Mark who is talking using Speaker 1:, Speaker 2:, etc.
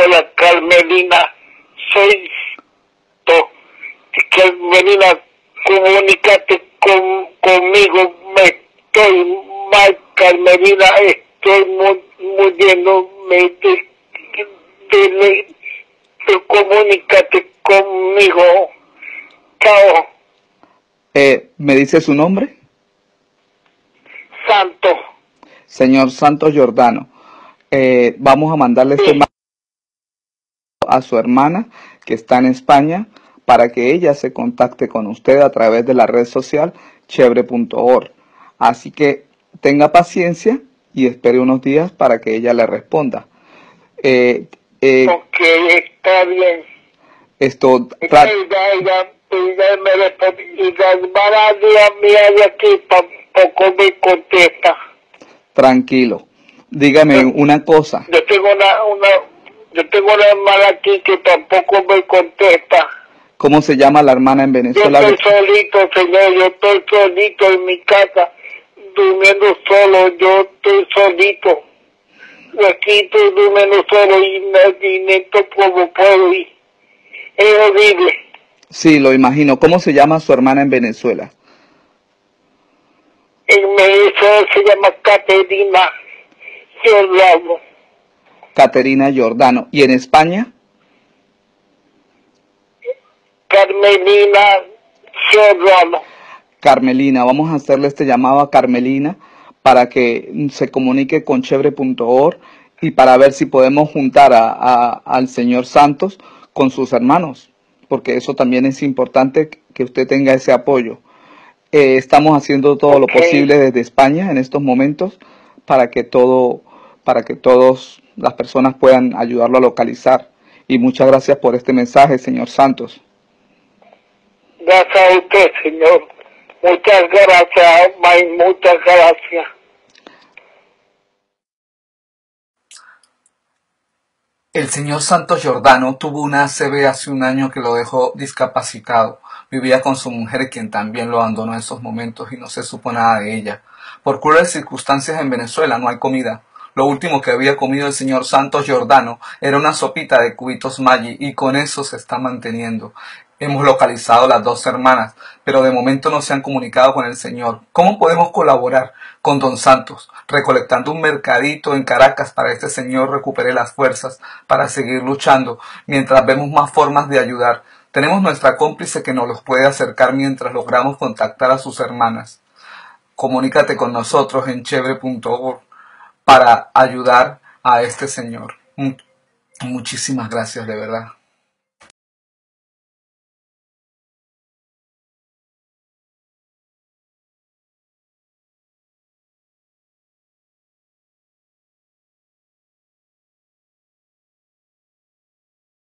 Speaker 1: Hola, Carmelina. Soy to. Carmelina, comunícate con, conmigo. Me estoy mal, Carmelina. Estoy muriendo. Me de, de, comunícate conmigo. Chao.
Speaker 2: Eh, ¿Me dice su nombre?
Speaker 1: Santo.
Speaker 2: Señor Santo Giordano, eh, vamos a mandarle este a su hermana que está en España para que ella se contacte con usted a través de la red social chevre.org. Así que tenga paciencia y espere unos días para que ella le responda.
Speaker 1: Eh, eh, ok, está bien.
Speaker 2: Esto.
Speaker 1: Ella, ella, ella me responde, y la hermana mía de aquí tampoco me contesta.
Speaker 2: Tranquilo. Dígame una cosa.
Speaker 1: Yo tengo una, una, yo tengo una hermana aquí que tampoco me contesta.
Speaker 2: ¿Cómo se llama la hermana en Venezuela?
Speaker 1: Yo estoy solito, señor, yo estoy solito en mi casa, durmiendo solo, yo estoy solito. Aquí estoy durmiendo solo y, neto como puedo y es horrible.
Speaker 2: Sí, lo imagino. ¿Cómo se llama su hermana en Venezuela?
Speaker 1: En Venezuela se llama Caterina. Giordano.
Speaker 2: Caterina Giordano. ¿Y en España?
Speaker 1: Carmelina Giordano.
Speaker 2: Carmelina, vamos a hacerle este llamado a Carmelina para que se comunique con chevre.org y para ver si podemos juntar a, al señor Santos con sus hermanos, porque eso también es importante que usted tenga ese apoyo. Eh, estamos haciendo todo lo posible desde España en estos momentos para que todo para que todas las personas puedan ayudarlo a localizar. Y muchas gracias por este mensaje, señor Santos.
Speaker 1: Gracias a usted, señor. Muchas gracias, May, muchas gracias.
Speaker 2: El señor Santos Giordano tuvo una ACV hace un año que lo dejó discapacitado. Vivía con su mujer, quien también lo abandonó en esos momentos y no se supo nada de ella. Por crueles circunstancias en Venezuela no hay comida. Lo último que había comido el señor Santos Giordano era una sopita de cubitos Maggi y con eso se está manteniendo. Hemos localizado las dos hermanas, pero de momento no se han comunicado con el Señor. ¿Cómo podemos colaborar con Don Santos, recolectando un mercadito en Caracas para este Señor recupere las fuerzas para seguir luchando, mientras vemos más formas de ayudar? Tenemos nuestra cómplice que nos los puede acercar mientras logramos contactar a sus hermanas. Comunícate con nosotros en chevre.org para ayudar a este Señor. Muchísimas gracias, de verdad.